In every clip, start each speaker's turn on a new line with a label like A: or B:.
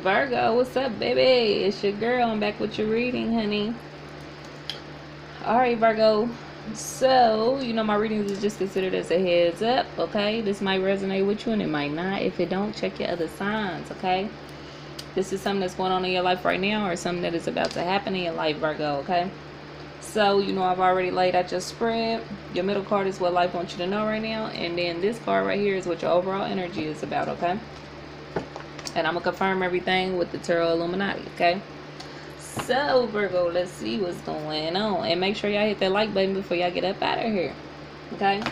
A: Virgo, what's up, baby? It's your girl. I'm back with your reading, honey. All right, Virgo. So, you know, my readings is just considered as a heads up, okay? This might resonate with you and it might not. If it don't, check your other signs, okay? This is something that's going on in your life right now or something that is about to happen in your life, Virgo, okay? So, you know, I've already laid out your spread. Your middle card is what life wants you to know right now. And then this card right here is what your overall energy is about, okay? And I'm going to confirm everything with the Tarot Illuminati, okay? So, Virgo, let's see what's going on. And make sure y'all hit that like button before y'all get up out of here, okay?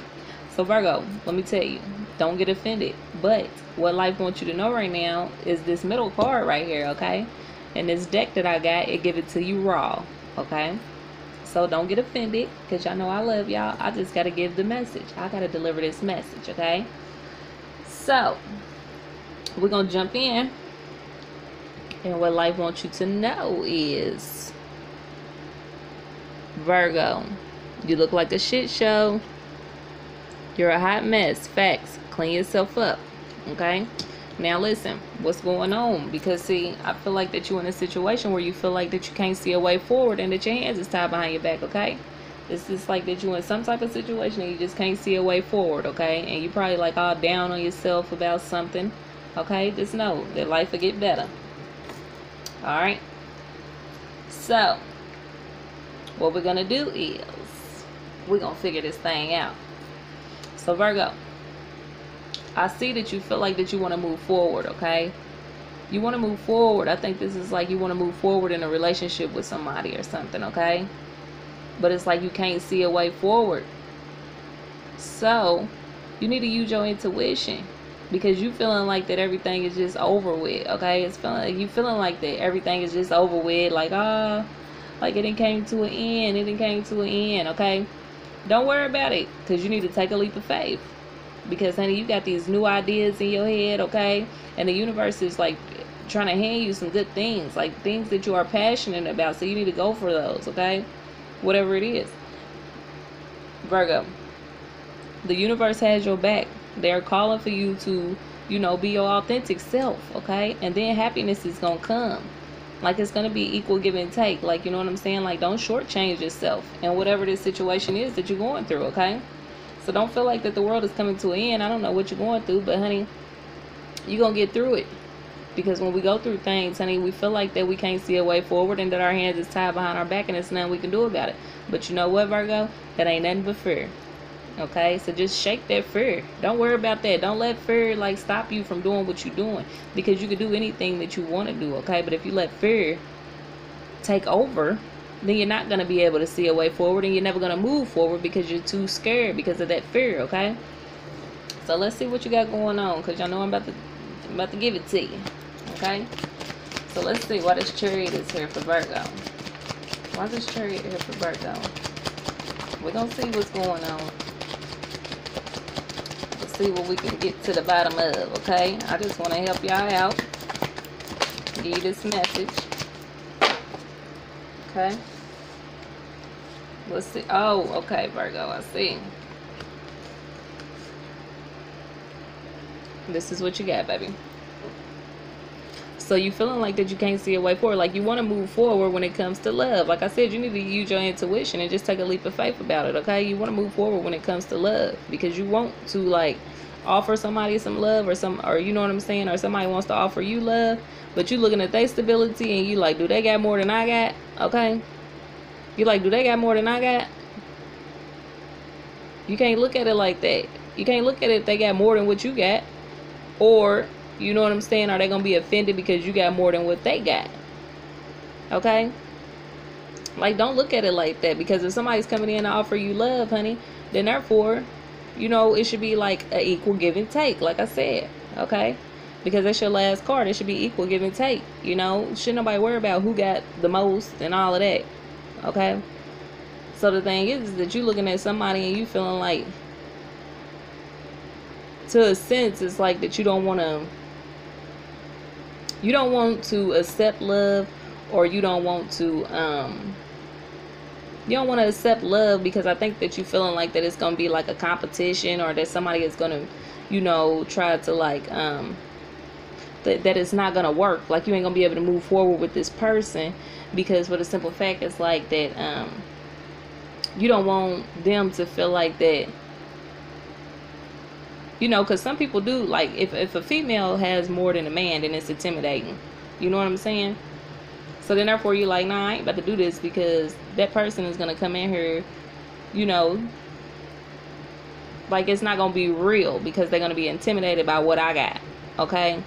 A: So, Virgo, let me tell you, don't get offended. But what life wants you to know right now is this middle card right here, okay? And this deck that I got, it give it to you raw, okay? So don't get offended because y'all know I love y'all. I just got to give the message. I got to deliver this message, okay? So we're to jump in. And what life wants you to know is Virgo, you look like a shit show. You're a hot mess. Facts. Clean yourself up. Okay? Now listen, what's going on? Because see, I feel like that you're in a situation where you feel like that you can't see a way forward and that your hands is tied behind your back, okay? It's just like that you're in some type of situation and you just can't see a way forward, okay? And you're probably like all down on yourself about something. Okay? Just know that life will get better. Alright? So what we're gonna do is we're gonna figure this thing out. So Virgo, I see that you feel like that you want to move forward, okay? You want to move forward. I think this is like you want to move forward in a relationship with somebody or something, okay? But it's like you can't see a way forward. So, you need to use your intuition because you feeling like that everything is just over with, okay? It's feeling you feeling like that everything is just over with, like ah, like it didn't came to an end, it didn't came to an end, okay? Don't worry about it because you need to take a leap of faith. Because honey you got these new ideas in your head okay? And the universe is like trying to hand you some good things like things that you are passionate about so you need to go for those okay? Whatever it is. Virgo the universe has your back they're calling for you to you know be your authentic self okay and then happiness is gonna come like it's gonna be equal give and take like you know what i'm saying like don't shortchange yourself and whatever this situation is that you're going through okay so don't feel like that the world is coming to an end. I don't know what you're going through, but honey, you're going to get through it. Because when we go through things, honey, we feel like that we can't see a way forward and that our hands is tied behind our back and there's nothing we can do about it. But you know what, Virgo? That ain't nothing but fear. Okay, so just shake that fear. Don't worry about that. Don't let fear like stop you from doing what you're doing because you can do anything that you want to do. Okay, but if you let fear take over, then you're not going to be able to see a way forward and you're never going to move forward because you're too scared because of that fear, okay? So let's see what you got going on because y'all know I'm about to I'm about to give it to you, okay? So let's see why this chariot is here for Virgo. Why this chariot here for Virgo? We're to see what's going on. See what we can get to the bottom of, okay? I just want to help y'all out. Give this message. Okay. Let's see. Oh, okay, Virgo, I see. This is what you got, baby. So you feeling like that you can't see a way forward. Like you want to move forward when it comes to love. Like I said, you need to use your intuition and just take a leap of faith about it, okay? You want to move forward when it comes to love. Because you want to like offer somebody some love or some or you know what I'm saying, or somebody wants to offer you love, but you looking at their stability and you like, do they got more than I got? Okay. You like, do they got more than I got? You can't look at it like that. You can't look at it they got more than what you got. Or, you know what I'm saying? Are they going to be offended because you got more than what they got? Okay? Like, don't look at it like that. Because if somebody's coming in to offer you love, honey, then therefore, you know, it should be like an equal give and take, like I said. Okay? Because that's your last card. It should be equal give and take. You know, should nobody worry about who got the most and all of that. Okay? So the thing is, is that you're looking at somebody and you feeling like to a sense it's like that you don't want to you don't want to accept love or you don't want to um you don't want to accept love because I think that you're feeling like that it's gonna be like a competition or that somebody is gonna, you know, try to like um that, that it's not gonna work. Like you ain't gonna be able to move forward with this person because for the simple fact it's like that um you don't want them to feel like that you know because some people do like if, if a female has more than a man then it's intimidating. You know what i'm saying? So then therefore you're like nah i ain't about to do this because that person is gonna come in here you know like it's not gonna be real because they're gonna be intimidated by what i got okay?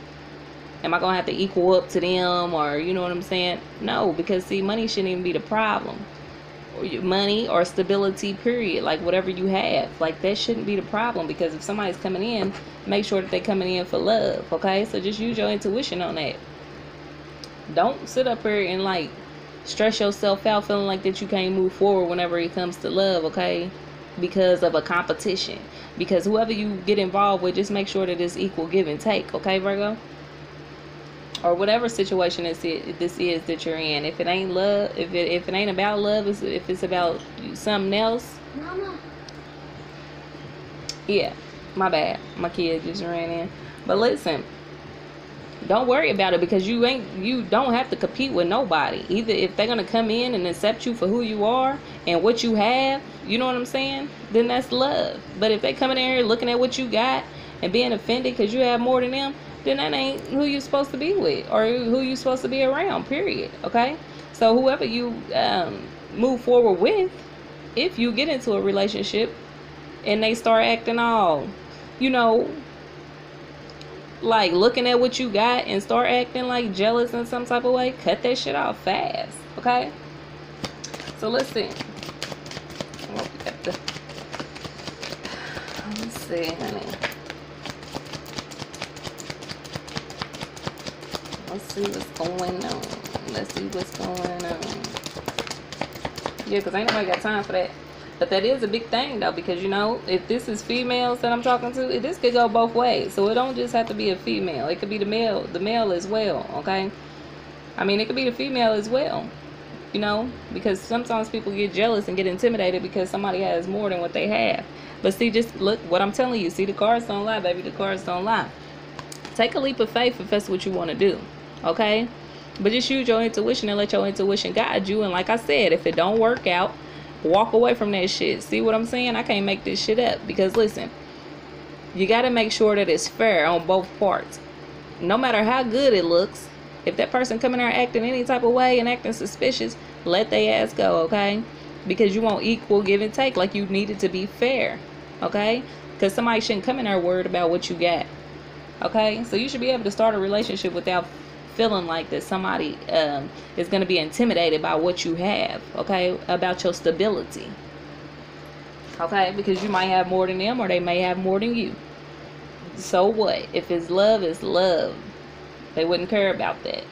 A: Am i gonna have to equal up to them or you know what i'm saying? No because see money shouldn't even be the problem money or stability period. Like whatever you have. Like that shouldn't be the problem because if somebody's coming in make sure that they're coming in for love okay? So just use your intuition on that. Don't sit up here and like stress yourself out feeling like that you can't move forward whenever it comes to love okay? Because of a competition. Because whoever you get involved with just make sure that it's equal give and take okay virgo or whatever situation this is, this is that you're in. If it ain't love, if it if it ain't about love, if it's about something else. Mama. Yeah, my bad. My kid just ran in. But listen, don't worry about it because you ain't you don't have to compete with nobody. Either if they're gonna come in and accept you for who you are and what you have, you know what I'm saying? Then that's love. But if they coming in here looking at what you got and being offended because you have more than them, then that ain't who you supposed to be with or who you supposed to be around period okay? So whoever you um, move forward with if you get into a relationship and they start acting all you know like looking at what you got and start acting like jealous in some type of way cut that shit off fast okay? So let's see let's see honey Let's see what's going on. Let's see what's going on. Yeah, because ain't nobody got time for that. But that is a big thing, though, because, you know, if this is females that I'm talking to, this could go both ways. So it don't just have to be a female. It could be the male, the male as well, okay? I mean, it could be the female as well, you know? Because sometimes people get jealous and get intimidated because somebody has more than what they have. But see, just look what I'm telling you. See, the cards don't lie, baby. The cards don't lie. Take a leap of faith if that's what you want to do okay? But just use your intuition and let your intuition guide you. And like i said if it don't work out walk away from that shit. See what i'm saying? I can't make this shit up because listen you got to make sure that it's fair on both parts. No matter how good it looks if that person coming there acting any type of way and acting suspicious let they ass go okay? Because you want equal give and take like you needed to be fair okay? Because somebody shouldn't come in there worried about what you got okay? So you should be able to start a relationship without feeling like that somebody um, is going to be intimidated by what you have, okay, about your stability. Okay, because you might have more than them or they may have more than you. So what? If it's love, it's love. They wouldn't care about that.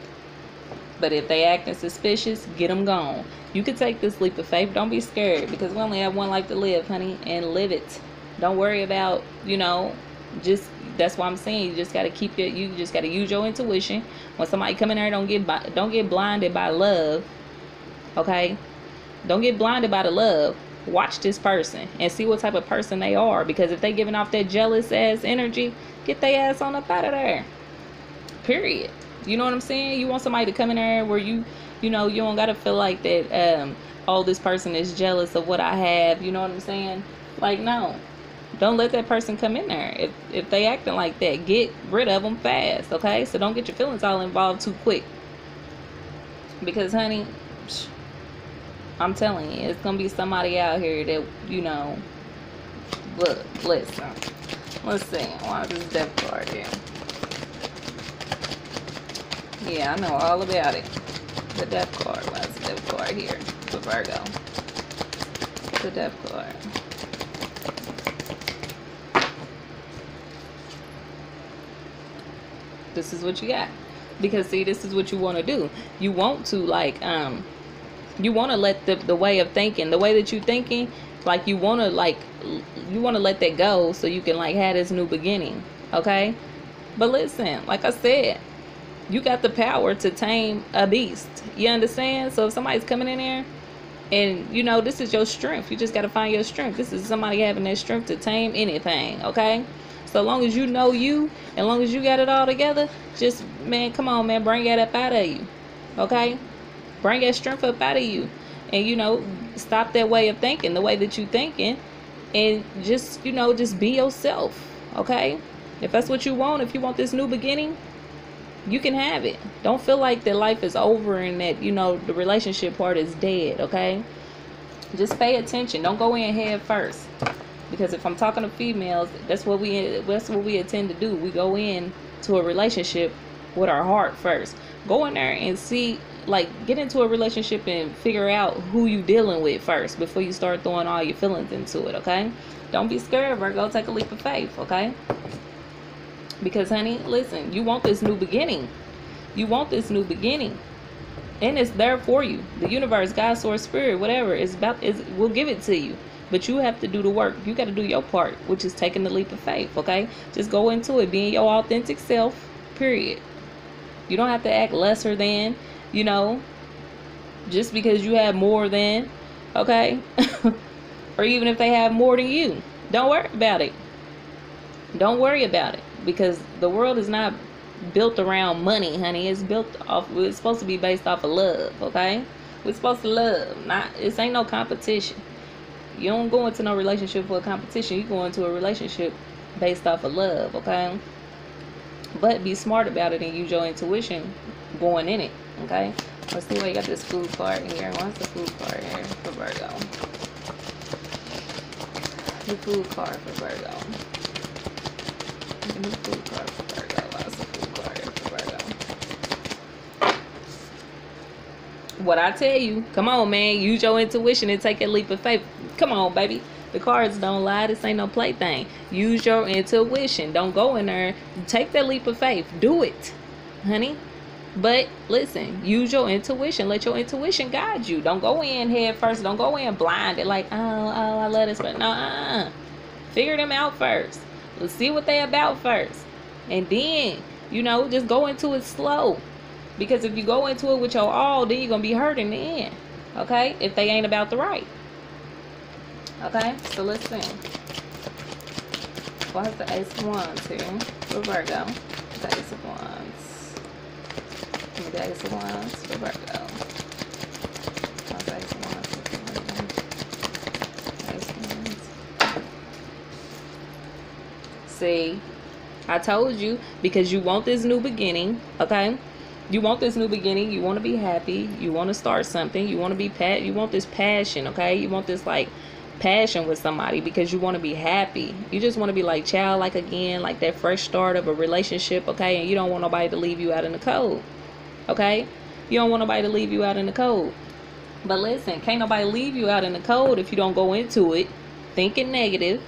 A: But if they acting suspicious, get them gone. You could take this leap of faith. Don't be scared because we only have one life to live, honey, and live it. Don't worry about, you know, just that's why I'm saying you just got to keep it. You just got to use your intuition. When somebody come in there, don't get by, don't get blinded by love. Okay, don't get blinded by the love. Watch this person and see what type of person they are. Because if they giving off that jealous ass energy, get their ass on up out of there. Period. You know what I'm saying? You want somebody to come in there where you, you know, you don't gotta feel like that. Um, oh, this person is jealous of what I have. You know what I'm saying? Like no don't let that person come in there. If if they acting like that get rid of them fast okay? So don't get your feelings all involved too quick. Because honey i'm telling you it's gonna be somebody out here that you know look listen. Let's see why is this death card here? Yeah i know all about it. The death card why is the death card here? For virgo. The death card this is what you got. Because see this is what you want to do. You want to like um you want to let the the way of thinking the way that you're thinking like you want to like you want to let that go so you can like have this new beginning okay? But listen like i said you got the power to tame a beast. You understand? So if somebody's coming in there and you know this is your strength. You just got to find your strength. This is somebody having that strength to tame anything okay So long as you know you, and long as you got it all together, just man, come on, man, bring that up out of you. Okay? Bring that strength up out of you. And you know, stop that way of thinking, the way that you thinking, and just, you know, just be yourself. Okay? If that's what you want, if you want this new beginning, you can have it. Don't feel like that life is over and that, you know, the relationship part is dead, okay? Just pay attention. Don't go in head first. Because if I'm talking to females, that's what we that's what we intend to do. We go in to a relationship with our heart first. Go in there and see like get into a relationship and figure out who you dealing with first before you start throwing all your feelings into it, okay? Don't be scared, Virgo. Take a leap of faith, okay? Because, honey, listen, you want this new beginning. You want this new beginning. And it's there for you. The universe, God, source, spirit, whatever, is about is will give it to you. But you have to do the work. You got to do your part, which is taking the leap of faith, okay? Just go into it, being your authentic self, period. You don't have to act lesser than, you know, just because you have more than, okay? or even if they have more than you. Don't worry about it. Don't worry about it because the world is not built around money, honey. It's built off. It's supposed to be based off of love. Okay, we're supposed to love. Not. This ain't no competition. You don't go into no relationship for a competition. You go into a relationship based off of love. Okay. But be smart about it and use your intuition going in it. Okay. Let's see why you got this fool card here. What's the fool card here for Virgo? The fool card for Virgo fool card for Virgo. fool card for Virgo. What I tell you, come on, man. Use your intuition and take a leap of faith. Come on, baby. The cards don't lie. This ain't no plaything. Use your intuition. Don't go in there. Take that leap of faith. Do it, honey. But listen, use your intuition. Let your intuition guide you. Don't go in head first. Don't go in blinded like, oh, oh, I love this. But no, uh-uh. figure them out first. Let's see what they about first. And then, you know, just go into it slow. Because if you go into it with your all, then you're to be hurt in the end. Okay? If they ain't about the right. Okay? So let's see. What's the Ace of Wands here for Virgo? The Ace of Wands. Give me the Ace of Wands for Virgo. See, I told you because you want this new beginning, okay? You want this new beginning. You want to be happy. You want to start something. You want to be pat. You want this passion, okay? You want this like passion with somebody because you want to be happy. You just want to be like childlike again, like that fresh start of a relationship, okay? And you don't want nobody to leave you out in the cold, okay? You don't want nobody to leave you out in the cold. But listen, can't nobody leave you out in the cold if you don't go into it thinking negative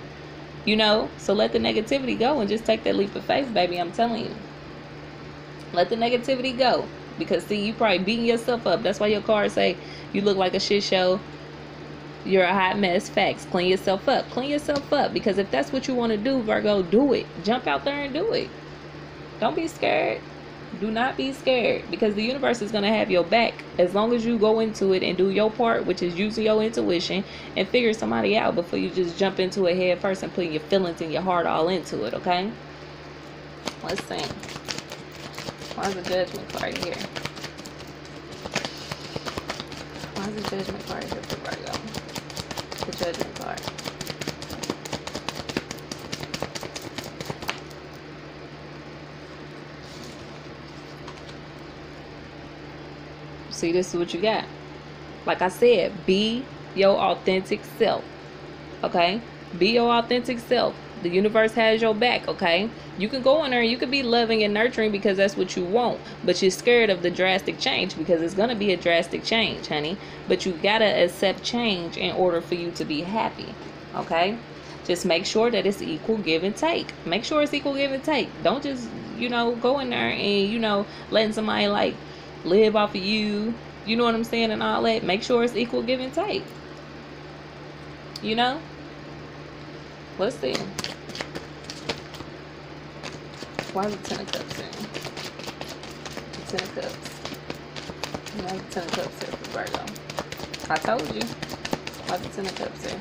A: you know, so let the negativity go and just take that leap of faith, baby. I'm telling you. Let the negativity go. Because see, you probably beating yourself up. That's why your cards say you look like a shit show. You're a hot mess. Facts. Clean yourself up. Clean yourself up. Because if that's what you want to do, Virgo, do it. Jump out there and do it. Don't be scared do not be scared because the universe is going to have your back as long as you go into it and do your part which is using your intuition and figure somebody out before you just jump into it head first and put your feelings and your heart all into it okay let's see why's the judgment card here why's the judgment card here for Virgo the judgment card See, this is what you got. Like I said, be your authentic self. Okay? Be your authentic self. The universe has your back, okay? You can go in there and you can be loving and nurturing because that's what you want. But you're scared of the drastic change because it's going to be a drastic change, honey. But you got to accept change in order for you to be happy, okay? Just make sure that it's equal give and take. Make sure it's equal give and take. Don't just, you know, go in there and, you know, letting somebody like live off of you, you know what I'm saying, and all that. Make sure it's equal give and take. You know? Let's see. Why is the Ten of Cups in? The Ten of Cups. Why is the Ten of Cups here for Virgo? I told you. Why is the Ten of Cups here?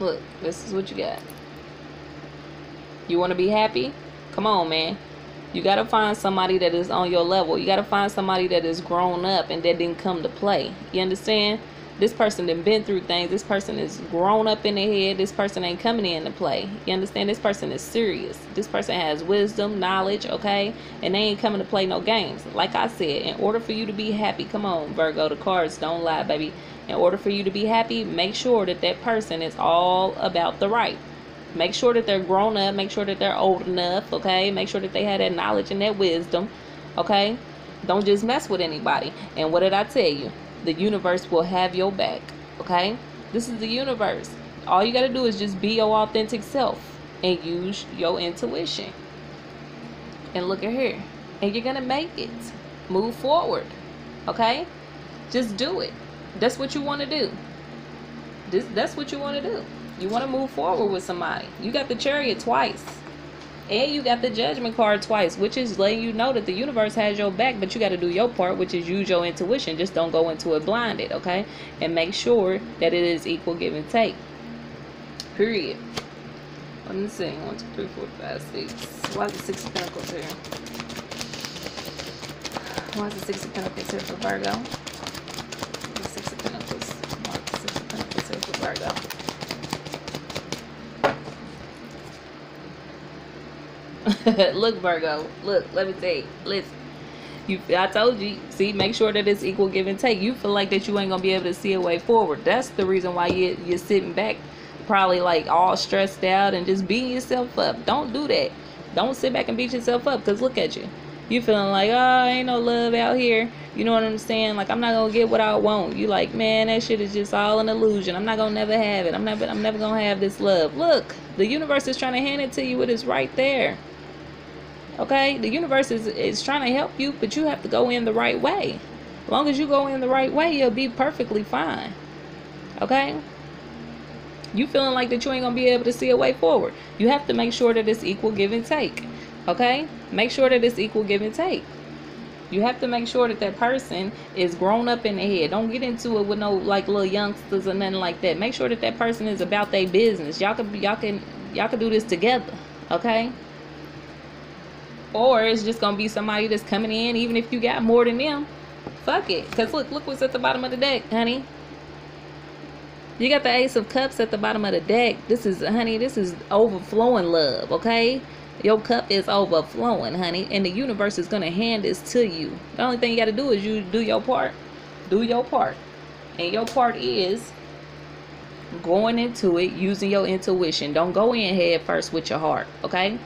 A: Look, this is what you got. You want to be happy? Come on, man. You got to find somebody that is on your level. You got to find somebody that is grown up and that didn't come to play. You understand? This person done been through things. This person is grown up in the head. This person ain't coming in to play. You understand? This person is serious. This person has wisdom, knowledge, okay? And they ain't coming to play no games. Like I said, in order for you to be happy, come on, Virgo, the cards don't lie, baby. In order for you to be happy, make sure that that person is all about the right. Make sure that they're grown up. Make sure that they're old enough, okay? Make sure that they have that knowledge and that wisdom, okay? Don't just mess with anybody. And what did I tell you? The universe will have your back, okay? This is the universe. All you got to do is just be your authentic self and use your intuition. And look at here. And you're going to make it. Move forward, okay? Just do it. That's what you want to do. This, that's what you want to do. You want to move forward with somebody. You got the chariot twice. And you got the judgment card twice, which is letting you know that the universe has your back, but you got to do your part, which is use your intuition. Just don't go into it blinded, okay? And make sure that it is equal give and take. Period. Let me see. One, two, three, four, five, six. Why is the six of pentacles here? Why is the six of pentacles here for Virgo? The six of pentacles. Why is the six of pentacles here for Virgo? look, Virgo. Look, let me you. Listen. You, I told you. See, make sure that it's equal give and take. You feel like that you ain't gonna be able to see a way forward. That's the reason why you you're sitting back, probably like all stressed out and just beating yourself up. Don't do that. Don't sit back and beat yourself up. Cause look at you. You feeling like, oh, ain't no love out here. You know what I'm saying? Like I'm not gonna get what I want. You like, man, that shit is just all an illusion. I'm not gonna never have it. I'm never I'm never gonna have this love. Look, the universe is trying to hand it to you. It is right there. Okay? The universe is, is trying to help you, but you have to go in the right way. As long as you go in the right way, you'll be perfectly fine. Okay? You feeling like that you ain't to be able to see a way forward. You have to make sure that it's equal give and take. Okay? Make sure that it's equal give and take. You have to make sure that that person is grown up in the head. Don't get into it with no like little youngsters or nothing like that. Make sure that that person is about their business. Y'all can y'all can y'all can do this together. Okay? Or it's just gonna be somebody that's coming in even if you got more than them. Fuck it. Because look look what's at the bottom of the deck honey. You got the ace of cups at the bottom of the deck. This is honey this is overflowing love okay? Your cup is overflowing honey and the universe is gonna hand this to you. The only thing you got to do is you do your part. Do your part. And your part is going into it using your intuition. Don't go in head first with your heart okay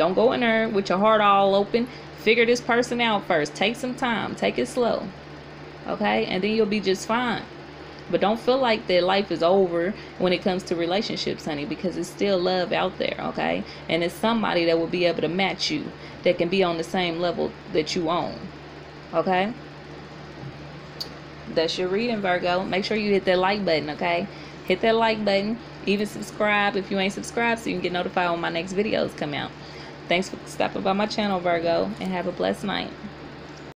A: don't go in there with your heart all open. Figure this person out first. Take some time. Take it slow. Okay? And then you'll be just fine. But don't feel like that life is over when it comes to relationships, honey, because it's still love out there, okay? And it's somebody that will be able to match you, that can be on the same level that you own, okay? That's your reading, Virgo. Make sure you hit that like button, okay? Hit that like button. Even subscribe if you ain't subscribed so you can get notified when my next videos come out. Thanks for stopping by my channel, Virgo, and have a blessed night.